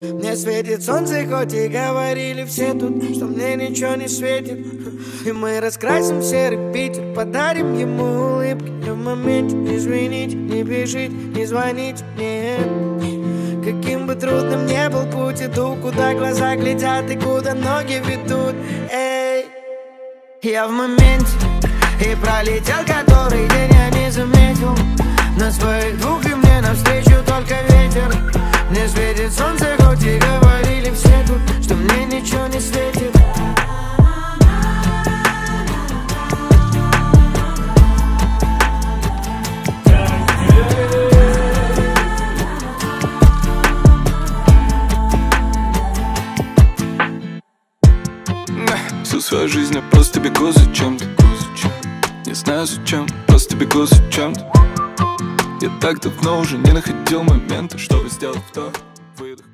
Мне светит солнце, хоть и говорили все тут, что мне ничего не светит. И мы раскрасим серый Питер, подарим ему улыбки. И в моменте извините, не пишите, не звоните мне. Каким бы трудным не был путь, иду, куда глаза глядят и куда ноги ведут. Эй, я в моменте, и пролетел который день я не заметил. На своих двух Мне светит солнце, хоть и говорили все тут Что мне ничего не светит. Всю свою жизнь я просто бегу за чем-то. Не знаю зачем, просто бегу за чем-то я так давно уже не находил момента, чтобы сделать вдох, выдох.